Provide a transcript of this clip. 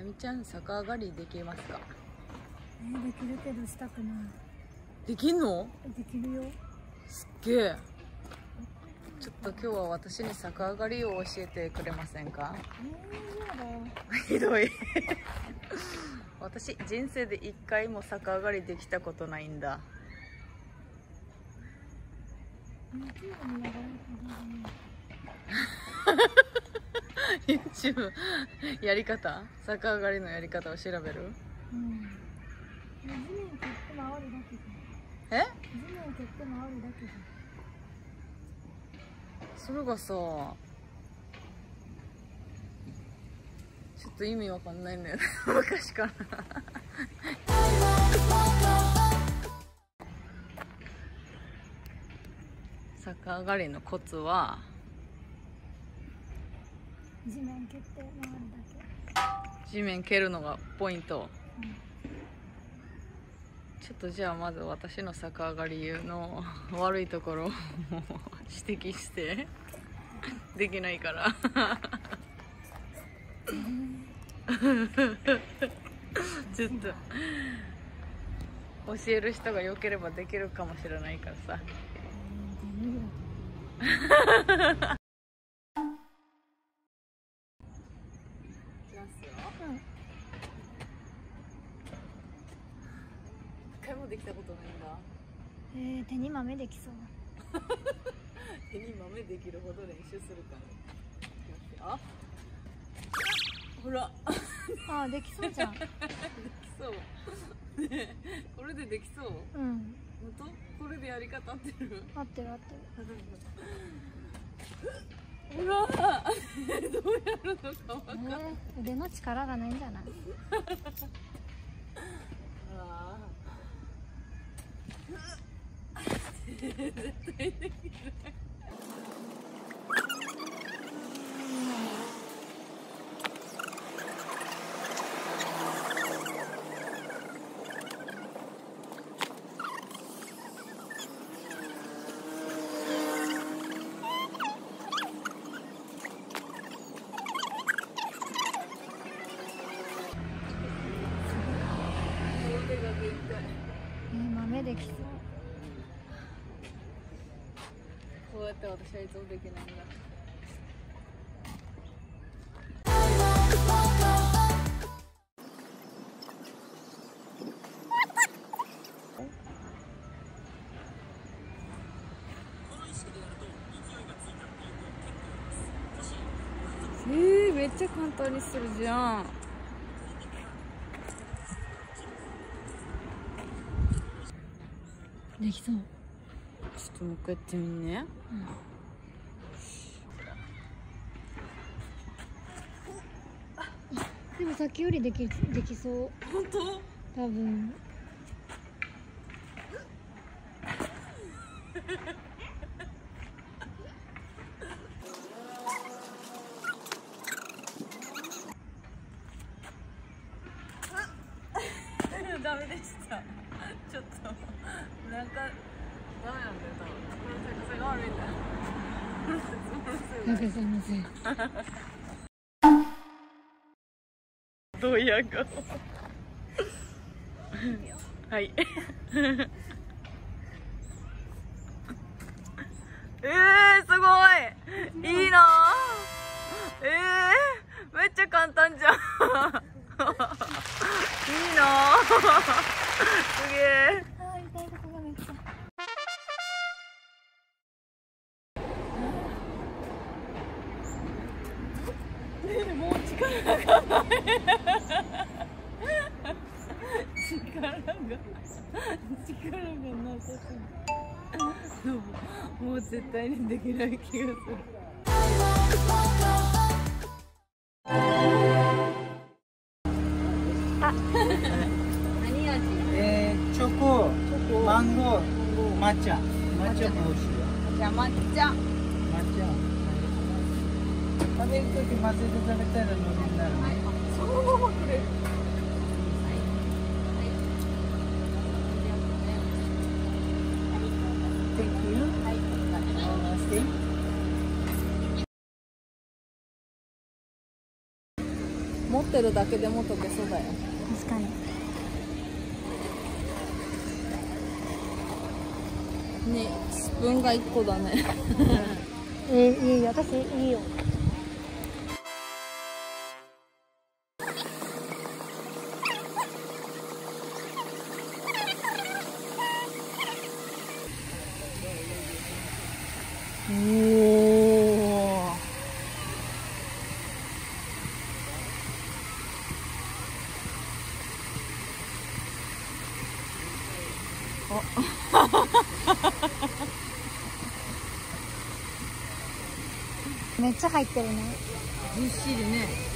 なみちゃん逆上がりできますか？えーできるけどしたくなできんの？いできるよ。すっげえ。ちょっと今日は私に逆上がりを教えてくれませんか？えー、ひどい。私人生で一回も逆上がりできたことないんだ YouTube やり方？逆上がりのやり方を調べる？うん。地面蹴って回るだけじえゃん。地面蹴って回るだけじそれがさちょっと意味わかんないんだよね。昔から。逆上がりのコツはゃん地面蹴って回るだけ。地面蹴るのがポイント。うん。ちょっとじゃあまず私の逆上がりの 悪いところを 指摘してできないから。ちょっと教える人が良ければできるかもしれないからさうん一回もできたことないんだ。えー、手に豆できそう 手に豆できるほど練習するから。ほら。あーできそうじゃん。できそう。ねえ。これでできそう？うん。本当？これでやり方合ってる？合ってる合ってる。ほらどうやるのかわかんない、え。ー、腕の力がないんじゃないあー絶対できない腕が限界えー、豆できそうこうやって私はいつもできないんだ。えー、めっちゃ簡単にするじゃん。できそう。ちょっともう一回やってみん。ねでもさっきよりできできそう。本当？多分ダメでしたちょっとなんかダメなんだよ多分この高さが悪いんだよすいません。どうや顔はい。えー、すごい。いいな。えー、めっちゃ簡単じゃん。いいな。すげえ力が力がなさすぎもう絶対にできない。気がする何味えー、チョコ、マンゴー、抹茶。抹茶も美味しい。よ。じゃあ抹茶抹茶。食べるとき混ぜて食べたら飲みになるね。そのままくれ持ってるだけでも溶けそうだよ。確かに。ねスプーンが1個だね。えいいよ私いいよ めっちゃ入ってるね。ずっしりね。